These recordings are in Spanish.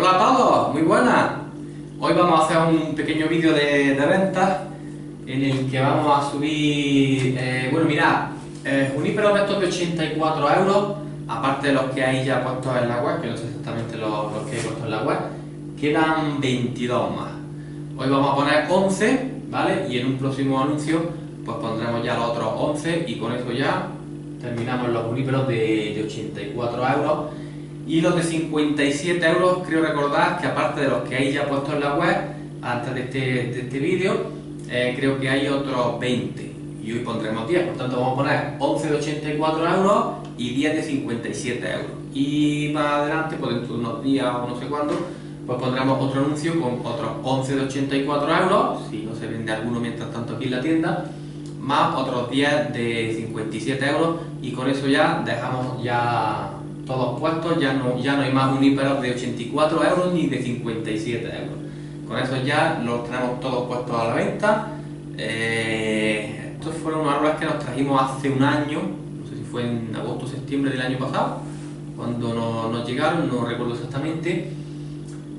Hola a todos, muy buenas. Hoy vamos a hacer un pequeño vídeo de, de ventas en el que vamos a subir, eh, bueno mirad, eh, juníperos estos de 84 euros, aparte de los que hay ya puestos en la web, que no sé exactamente los, los que hay puestos en la web, quedan 22 más. Hoy vamos a poner 11, ¿vale? Y en un próximo anuncio pues pondremos ya los otros 11 y con eso ya terminamos los juníperos de, de 84 euros y los de 57 euros creo recordar que aparte de los que hay ya puestos en la web antes de este, este vídeo eh, creo que hay otros 20 y hoy pondremos 10 por tanto vamos a poner 11 de 84 euros y 10 de 57 euros. Y más adelante pues dentro de unos días o no sé cuándo pues pondremos otro anuncio con otros 11 de 84 euros si no se vende alguno mientras tanto aquí en la tienda más otros 10 de 57 euros. Y con eso ya dejamos ya todos puestos, ya no, ya no hay más uníperos de 84 euros ni de 57 euros. Con eso ya los tenemos todos puestos a la venta. Eh, estos fueron unos árboles que nos trajimos hace un año, no sé si fue en agosto o septiembre del año pasado, cuando nos, nos llegaron, no recuerdo exactamente.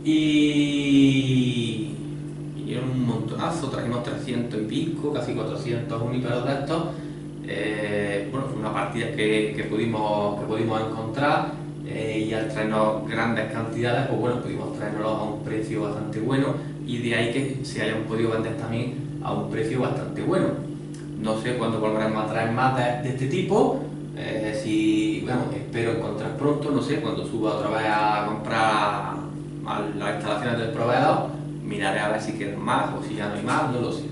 Y vinieron un montonazo, trajimos 300 y pico, casi 400 uníperos de estos. Eh, bueno, fue una partida que, que, pudimos, que pudimos encontrar eh, y al traernos grandes cantidades, pues bueno, pudimos traernos a un precio bastante bueno y de ahí que se hayan podido vender también a un precio bastante bueno. No sé cuándo volveremos a traer más de, de este tipo, eh, si, bueno, espero encontrar pronto, no sé, cuando suba otra vez a comprar a las instalaciones del proveedor, miraré a ver si quedan más o si ya no hay más, no lo sé.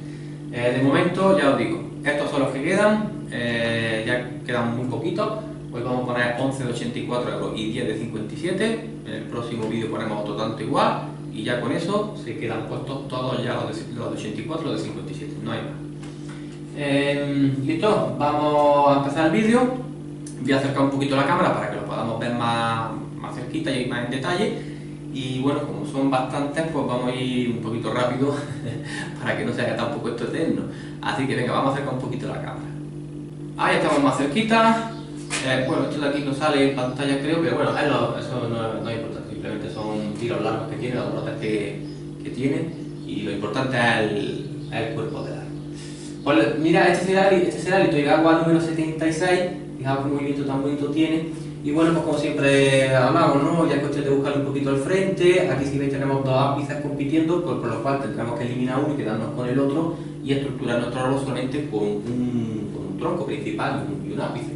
Eh, de momento, ya os digo, estos son los que quedan, eh, ya quedan muy poquitos. Hoy vamos a poner 11 de 84 euros y 10 de 57. En el próximo vídeo ponemos otro tanto igual. Y ya con eso se quedan puestos todos ya los de, los de 84 los de 57. No hay más. Eh, Listo, vamos a empezar el vídeo. Voy a acercar un poquito la cámara para que lo podamos ver más, más cerquita y más en detalle. Y bueno, como son bastantes, pues vamos a ir un poquito rápido para que no se haga tampoco esto eterno. Así que venga, vamos a acercar un poquito la cámara. Ahí estamos más cerquita. Eh, bueno, esto de aquí no sale en pantalla creo, pero bueno, eso no, no, es importante, simplemente son tiros largos que tiene, los brotes que, que tiene y lo importante es el, el cuerpo del árbol. Pues mira, este será, este será el Toigawa número 76, fijaos qué movimiento tan bonito tiene. Y bueno, pues como siempre hablamos, ¿no? Ya es cuestión de buscarle un poquito al frente. Aquí si veis tenemos dos ápices compitiendo, por, por lo cual tendremos que eliminar uno y quedarnos con el otro y estructurar nuestro árbol solamente con un, un tronco principal y un, ápice.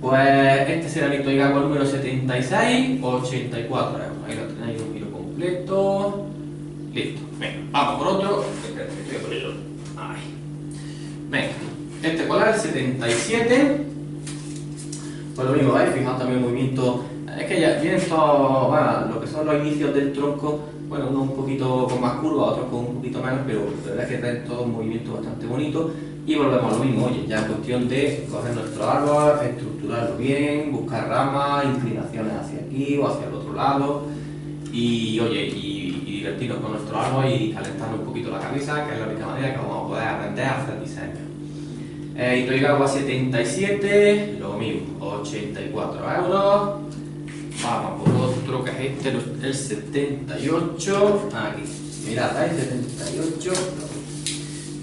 Pues este será el Itoigawa número 76, 84 euros. Ahí lo tenéis un giro completo. Listo. Venga, vamos por otro. Venga, este cuál es el 77. Pues lo mismo, ¿veis? Fijaos también el movimiento. Es que ya vienen todos, bueno, lo que son los inicios del tronco, bueno, uno un poquito con más curva, otros con un poquito menos, pero la verdad es que traen todo un movimiento bastante bonito. Y volvemos a lo mismo, oye, ya es cuestión de coger nuestro árbol, estructurarlo bien, buscar ramas, inclinaciones hacia aquí o hacia el otro lado. Y oye, y, y divertirnos con nuestro árbol y calentarnos un poquito la cabeza, que es la única manera que vamos a poder aprender a hacer diseño. Eh, Itoigawa 77, lo mismo, 84 euros. Vamos por otro que es este, el 78. Aquí, mirad, ahí 78.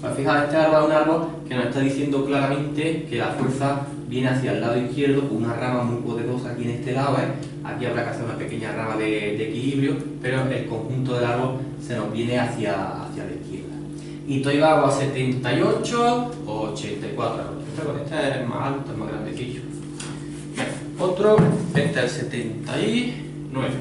Pues fijaos, este árbol es un árbol que nos está diciendo claramente que la fuerza viene hacia el lado izquierdo con una rama muy poderosa aquí en este lado. ¿eh? Aquí habrá que hacer una pequeña rama de, equilibrio, pero el conjunto del árbol se nos viene hacia, hacia la izquierda. Y Toigawa 78 o 84 euros. Este es más alto, es más grande que yo. Otro, este es el 79.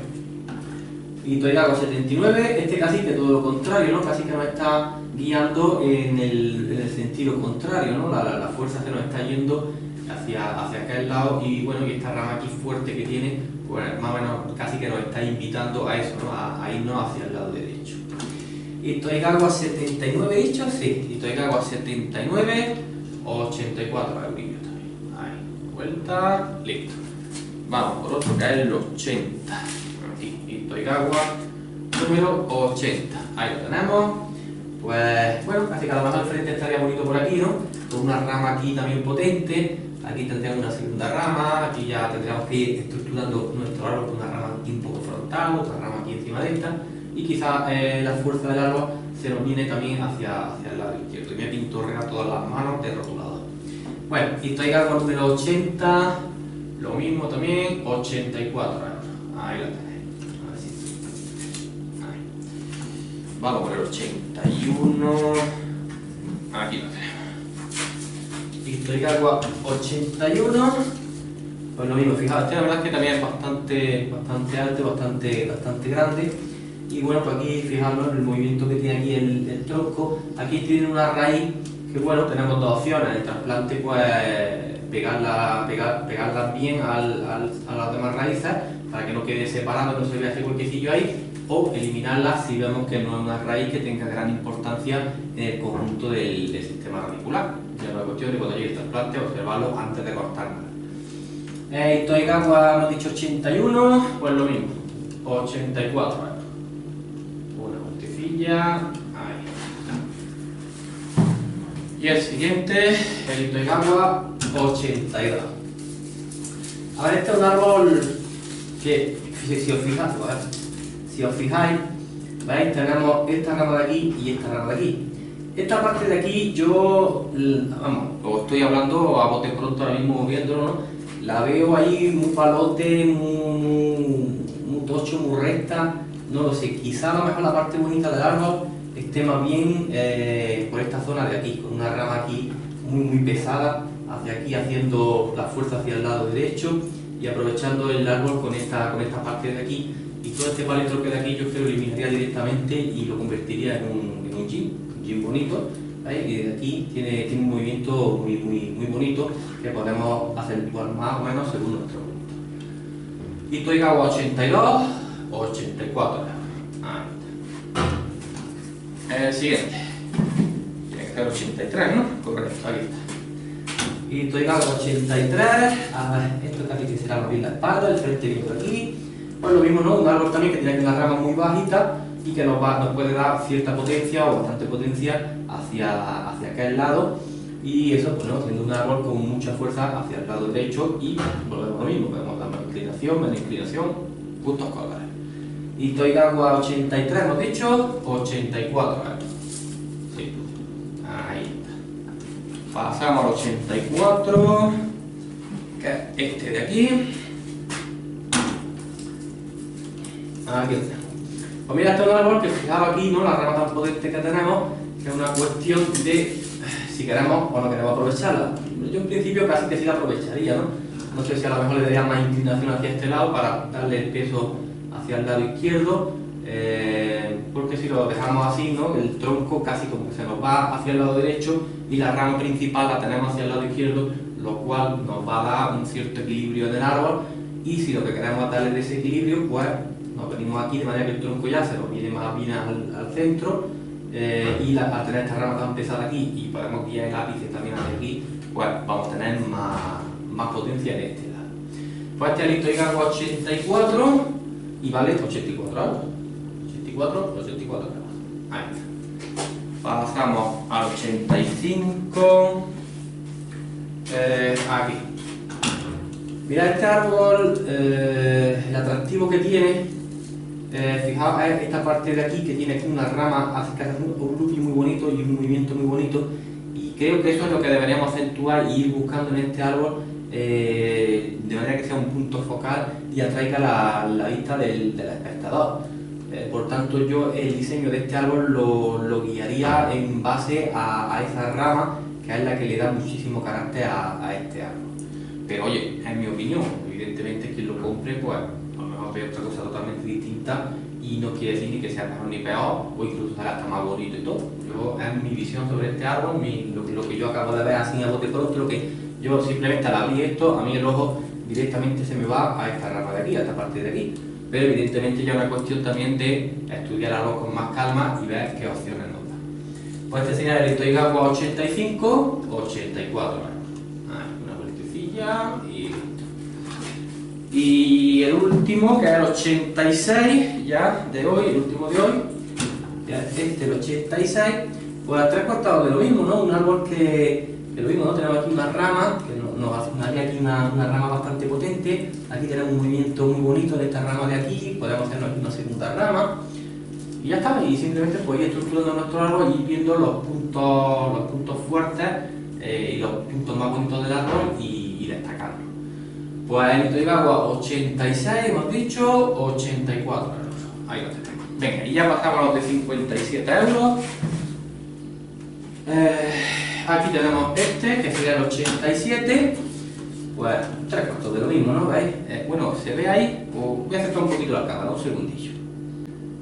Y Toigawa 79, este casi que todo lo contrario, ¿no? Casi que nos está guiando en el, en el sentido contrario, ¿no? La, la, la, fuerza se nos está yendo hacia, hacia aquel lado y bueno, y esta rama aquí fuerte que tiene, pues más o menos casi que nos está invitando a eso, ¿no? A, irnos hacia el lado derecho. Y Toigawa 79 dicho, sí, y Toigawa 79, 84 euros también. Ahí, vuelta, listo. Vamos por otro es el 80. Y Toigawa número 80. Ahí lo tenemos. Pues bueno, casi cada más al frente estaría bonito por aquí, ¿no? Con una rama aquí también potente. Aquí tendríamos una segunda rama. Aquí ya tendríamos que ir estructurando nuestro árbol con una rama aquí un poco frontal otra rama aquí encima de esta, y quizás eh, la fuerza del árbol se nos viene también hacia, hacia el lado izquierdo. Y me pintorrea todas las manos de rotulador. Bueno, con número 80, lo mismo también, 84 euros. Ahí lo tenéis. A ver si. Ahí. Vamos por el 81. Aquí lo tenemos. Historia 81. Pues lo mismo, fijaos, este la verdad es que también es bastante, bastante alto, bastante, bastante grande. Y bueno, pues aquí fijaros el movimiento que tiene aquí el, tronco. Aquí tiene una raíz que bueno, tenemos dos opciones. El trasplante pues pegarla, pegar, pegarla bien al, a las demás raíces para que no quede separado, no se vea ese huequecillo ahí, o eliminarla si vemos que no es una raíz que tenga gran importancia en el conjunto del, sistema radicular. Ya es cuestión de cuando llegue el trasplante observarlo antes de cortarla. Eh, Toigawa hemos dicho 81, pues lo mismo, 84 Una vueltecilla, ahí. Y el siguiente, el Itoigawa 82. A ver, este es un árbol que, si, os fijáis, si os fijáis, ¿veis? Tenemos esta rama de aquí y esta rama de aquí. Esta parte de aquí yo, vamos, os estoy hablando a bote pronto ahora mismo viéndolo, ¿no? La veo ahí muy palote, muy, muy tocho, muy recta, no lo sé, quizá a lo mejor la parte bonita del árbol esté más bien eh, por esta zona de aquí, con una rama aquí muy muy pesada, hacia aquí haciendo la fuerza hacia el lado derecho y aprovechando el árbol con esta, con esta parte de aquí todo este palito que de aquí yo creo lo eliminaría directamente y lo convertiría en un, en un jean, un bonito ¿veis? y desde aquí tiene, tiene un movimiento muy, muy, muy bonito que podemos acentuar más o menos según nuestro gusto. Y estoy a 82 o 84 Ahí está. El siguiente. Tiene que ser 83, ¿no? Correcto, aquí está. Y estoy a 83. A ver, esto casi que será bien la espalda, el frente viene por aquí. Pues lo mismo, ¿no? Un árbol también que tiene una rama muy bajita y que nos, va, nos puede dar cierta potencia o bastante potencia hacia, hacia aquel lado y eso, pues no, siendo un árbol con mucha fuerza hacia el lado derecho y volvemos lo mismo, podemos dar más inclinación, menos inclinación, puntos colores. Y estoy dando a 83, hemos dicho, 84 Sí, ahí está. Pasamos al 84, que es este de aquí. Aquí está. Pues mira, este es un árbol que fijaros aquí, ¿no? La rama tan potente que tenemos, que es una cuestión de si queremos o no queremos aprovecharla. Yo en principio casi que sí la aprovecharía, ¿no? No sé si a lo mejor le daría más inclinación hacia este lado para darle el peso hacia el lado izquierdo, eh, porque si lo dejamos así, ¿no? El tronco casi como que se nos va hacia el lado derecho y la rama principal la tenemos hacia el lado izquierdo, lo cual nos va a dar un cierto equilibrio en el árbol y si lo que queremos es darle desequilibrio, pues nos venimos aquí de manera que el tronco ya se nos viene más bien al, al centro eh, y la, al tener esta rama tan pesada aquí y podemos guiar el ápice también hacia aquí, pues vamos a tener más, más potencia en este lado. Pues este alito llega a 84 y vale 84 euros. 84, 84 euros. Ahí está. Pasamos al 85. Eh, aquí. Mirad este árbol, eh, el atractivo que tiene eh, fijaos esta parte de aquí que tiene aquí una rama hace un glúteo muy bonito y un movimiento muy bonito y creo que eso es lo que deberíamos acentuar y ir buscando en este árbol eh, de manera que sea un punto focal y atraiga la, la vista del, del espectador. Eh, por tanto yo el diseño de este árbol lo, lo guiaría en base a, a, esa rama que es la que le da muchísimo carácter a, a este árbol. Pero oye, en mi opinión, evidentemente quien lo compre pues ver otra cosa totalmente distinta y no quiere decir ni que sea mejor ni peor o incluso sea hasta más bonito y todo. Yo, es mi visión sobre este árbol, mi, lo, lo, que yo acabo de ver así a bote pronto, lo que yo simplemente al abrir esto, a mí el ojo directamente se me va a esta rama de aquí, a esta parte de aquí. Pero evidentemente ya es una cuestión también de estudiar algo con más calma y ver qué opciones nos da. Pues este sería el Itoigawa 85, 84 una vueltecilla y el último, que es el 86, ya de hoy, el último de hoy, ya este, el 86, pues tres costados de lo mismo, ¿no? Un árbol que, que lo mismo, ¿no? Tenemos aquí una rama, que no, nos haría aquí una, una, rama bastante potente. Aquí tenemos un movimiento muy bonito de esta rama de aquí, podemos hacer una segunda rama. Y ya está, y simplemente pues ir estructurando nuestro árbol y viendo los puntos, los puntos fuertes eh, y los puntos más bonitos del árbol y. Pues el litro de agua 86, hemos dicho, 84 euros. Ahí lo tenemos. Venga, y ya pasamos a los de 57 euros. Eh, aquí tenemos este, que sería el 87. Pues tres cuartos de lo mismo, ¿no? ¿Veis? Eh, bueno, se ve ahí, o voy a acercar un poquito la cámara, un segundillo.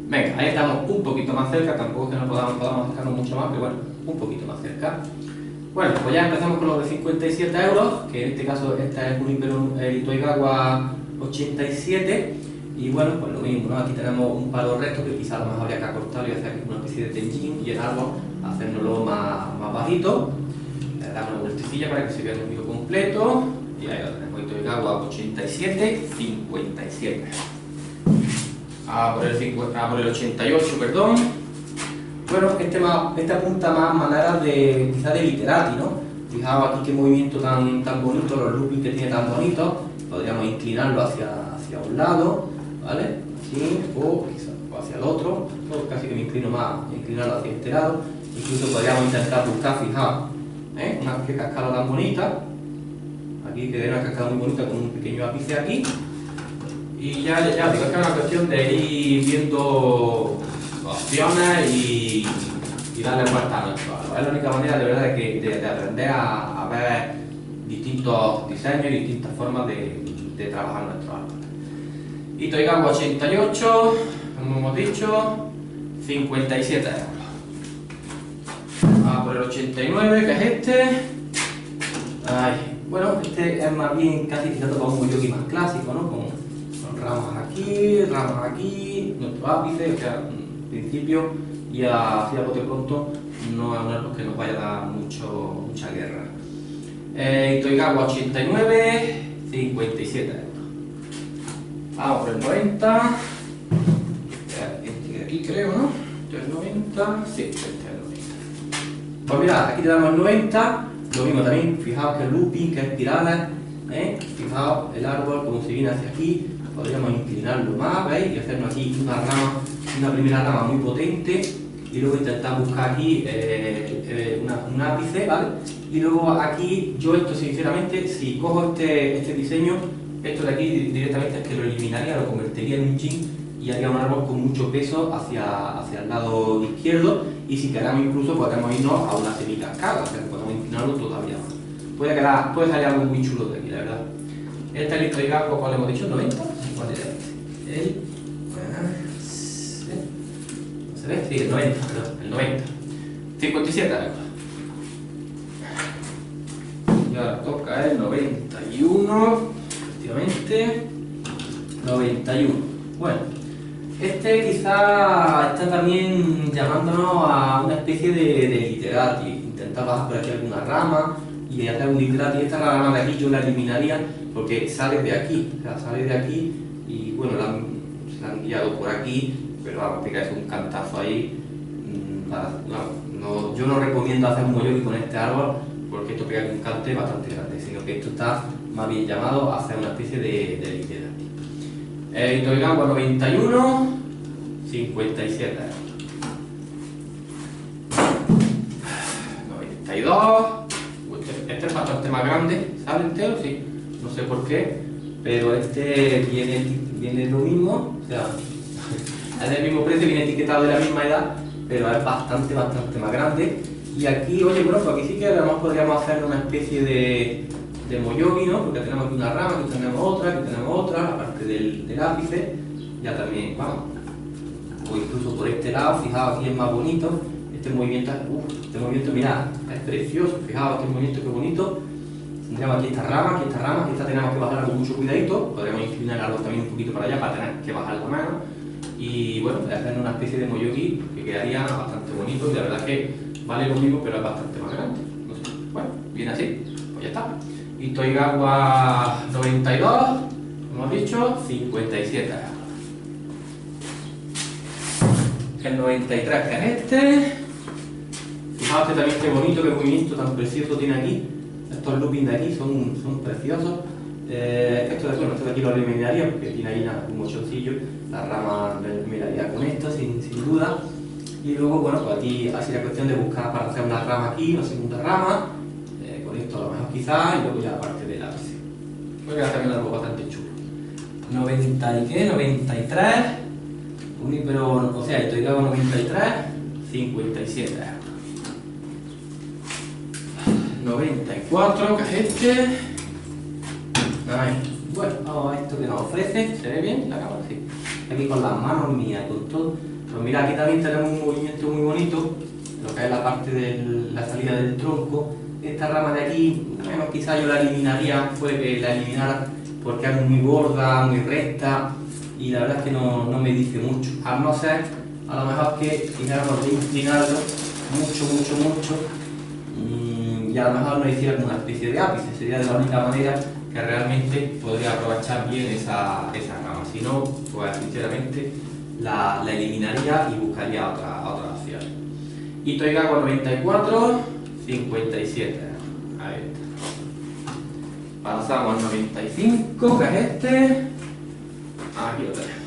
Venga, ahí estamos un poquito más cerca, tampoco es que no podamos, podamos acercarnos mucho más, pero bueno, un poquito más cerca. Bueno, pues ya empezamos con los de 57 euros, que en este caso esta es un el Itoigawa 87. Y bueno, pues lo mismo, ¿no? Aquí tenemos un palo recto que quizá a lo mejor habría que acortarlo y hacer una especie de tenjin y el árbol hacernoslo más, más bajito. Le damos una vueltecilla para que se vea el vídeo completo. Y ahí lo tenemos, Itoigawa 87, 57. Ah, por el, 50, ah, por el 88, perdón. Bueno, este, más, este apunta más maneras de, quizá de literati, ¿no? Fijaos aquí qué movimiento tan, tan bonito, los loopings que tiene tan bonitos. Podríamos inclinarlo hacia, hacia un lado, ¿vale? Así, o quizá hacia el otro. O casi que me inclino más, inclinarlo hacia este lado. Incluso podríamos intentar buscar, fijaos, ¿eh? una cascada tan bonita. Aquí queda una cascada muy bonita con un pequeño ápice aquí y ya, ya es que es una cuestión de ir viendo opciones y, y darle vuelta a nuestro. Es la única manera de verdad de, de, de aprender a, a, ver distintos diseños y distintas formas de, de trabajar nuestro árbol. Y Toigagua 88, como hemos dicho, 57 euros. Vamos por el 89, que es este. Ay, bueno, este es más bien casi tirando para un yogi más clásico, ¿no? Con, ramas aquí, ramas aquí, nuestro ápice, o sea, principio y a bote pronto no es un árbol que nos vaya a dar mucho, mucha guerra. Eh, Itoigawa 89, 57 euros. Vamos por el 90. Este de aquí creo, ¿no? Este es el 90, sí, este es el 90. Pues mirad, aquí tenemos el 90, lo mismo también, fijaos que looping, que espirales, ¿eh? fijaos el árbol como se viene hacia aquí, podríamos inclinarlo más, ¿veis? Y hacernos aquí una rama, una primera rama muy potente y luego intentar buscar aquí eh, eh, una, un ápice, ¿vale? Y luego aquí, yo esto sinceramente, si cojo este, este diseño, esto de aquí directamente es que lo eliminaría, lo convertiría en un chin y haría un árbol con mucho peso hacia, hacia el lado izquierdo y si queramos incluso podemos irnos a una semicascada, o sea que podemos inclinarlo todavía más. Puede, quedar, puede salir algo muy chulo de aquí, la verdad. Este litro de gas, ¿cuál hemos dicho? 90. ¿Cuál era este? El. El 90, perdón, el 90. 57 euros. Y toca el 91, efectivamente. 91. Bueno, este quizá está también llamándonos a una especie de, literati. Intentar bajar por aquí alguna rama y hacer un literati. Esta rama de aquí yo la eliminaría porque sale de aquí, o sea, sale de aquí y bueno, se la han guiado por aquí, pero vamos, es un cantazo ahí. Mm, no, yo no recomiendo hacer un moyoki con este árbol porque esto pega un cante bastante grande, sino que esto está más bien llamado a hacer una especie de, de litera. El Itoigawa 91, 57 92, este es bastante más grande, ¿sale entero? Sí no sé por qué, pero este viene, viene lo mismo, o sea, es del mismo precio, viene etiquetado de la misma edad, pero es bastante, bastante más grande. Y aquí, oye, bueno, pues aquí sí que además podríamos hacer una especie de, de moyogi, ¿no? Porque tenemos aquí una rama, aquí tenemos otra, aquí tenemos otra, aparte del, del ápice, ya también, vamos, o incluso por este lado, fijaos, aquí es más bonito, este movimiento, uff, este movimiento, mirad, es precioso, fijaos, este movimiento qué bonito, Tendríamos aquí esta rama, aquí esta rama, esta tenemos que bajarla con mucho cuidadito, podríamos inclinar algo también un poquito para allá para tener que bajar la mano y bueno, hacer una especie de moyoki que quedaría bastante bonito y la verdad que vale lo mismo pero es bastante más grande. Bueno, viene así, pues ya está. Y Toigawa 92, como hemos dicho, 57 El 93 que es este. Fijaos que también qué bonito, qué movimiento tan precioso tiene aquí estos loopings de aquí son, son preciosos. Eh, esto, de, bueno, esto de aquí lo eliminaría porque tiene ahí un mochoncillo, la rama lo eliminaría con esto sin, sin duda. Y luego, bueno, pues aquí así la cuestión de buscar para hacer una rama aquí, una segunda rama, eh, con esto a lo mejor quizás, y luego ya la parte del ápice. A quedar también algo bastante chulo. 90 y qué, 93, pero, o sea, estoy con 93, 57 94, que es este. Ahí. Bueno, vamos a esto que nos ofrece. ¿Se ve bien la cámara? Aquí con las manos mías, con todo. Pues mira, aquí también tenemos un movimiento muy bonito, lo que es la parte de la salida del tronco. Esta rama de aquí, bueno, quizá yo la eliminaría, puede que la eliminara porque es muy gorda, muy recta y la verdad es que no, no me dice mucho. A no ser, a lo mejor que fijarnos de inclinarlo mucho, mucho, mucho mm, y a lo mejor no hiciera como una especie de ápice, sería de la única manera que realmente podría aprovechar bien esa, esa rama. Si no, pues sinceramente la, eliminaría y buscaría otra, otra opción. Y con 94, 57. Ahí está. Pasamos al 95, que es este. Aquí lo tenemos.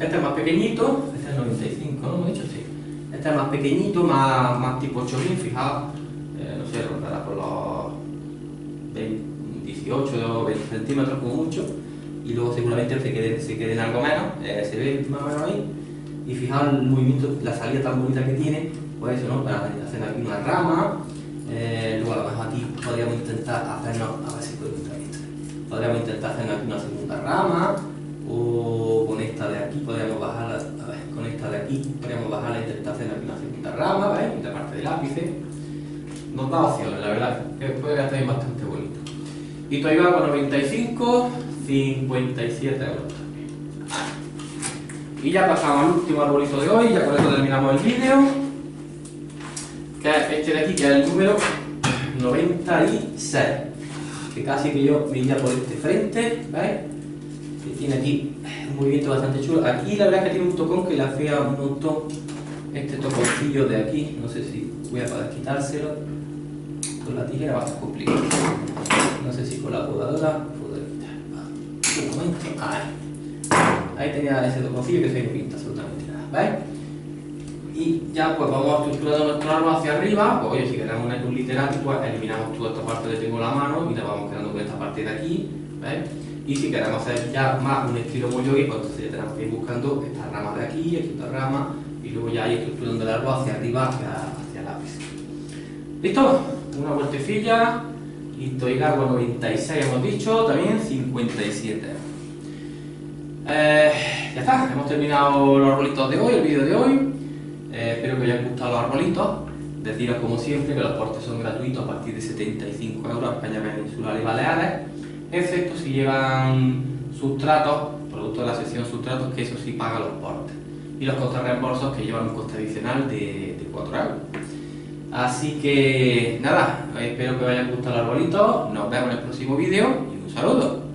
Este es más pequeñito, este es el 95, ¿no? ¿Me he dicho? Sí. Este es más pequeñito, más, más tipo chorín, fijaos. Eh, no sé, rondará por los 18 o 20 centímetros como mucho y luego seguramente se quede, se quede en algo menos, eh, se ve más o menos ahí. Y fijaos el movimiento, la salida tan bonita que tiene, pues eso, ¿no? Para hacer aquí una rama, eh, luego a lo mejor aquí podríamos intentar hacernos, a ver si puedo esto, podríamos intentar hacer aquí una segunda rama, o con esta de aquí podríamos bajarla, a ver, con esta de aquí podríamos bajarla e intentar hacer aquí una segunda rama, ¿veis? Y la parte del ápice. Nos da opciones, la verdad, que puede estar bastante bonito. Y todavía con 95, 57 euros Y ya pasamos al último arbolito de hoy, ya con esto terminamos el vídeo. Que es este de aquí, que es el número 96. Que casi que yo me iría por este frente, ¿veis? Que tiene aquí un movimiento bastante chulo. Aquí la verdad es que tiene un tocón que le hacía un montón este toconcillo de aquí. No sé si voy a poder quitárselo. Con la tijera va a ser complicado. No sé si con la podadora Ahí. tenía ese toconcillo que se pinta absolutamente nada, ¿veis? Y ya pues vamos estructurando nuestro árbol hacia arriba, pues oye, si queremos un, un literal, pues eliminamos toda esta parte que tengo en la mano y la vamos quedando con esta parte de aquí, ¿veis? Y si queremos hacer ya más un estilo moyogi, pues entonces ya tenemos que ir buscando estas ramas de aquí, esta rama, y luego ya ir estructurando el árbol hacia arriba, hacia, hacia el ápice. ¿Listo? Una vueltecilla, y Toigawa 96 hemos dicho, también 57. Eh, ya está, hemos terminado los arbolitos de hoy, el vídeo de hoy. Eh, espero que os hayan gustado los arbolitos. Deciros como siempre que los portes son gratuitos a partir de 75 euros España Peninsular y Baleares, excepto si llevan sustratos, productos de la sección sustratos, que eso sí paga los portes. Y los costes reembolsos que llevan un coste adicional de, de 4 euros. Así que nada, espero que os haya gustado el arbolito, nos vemos en el próximo vídeo y un saludo.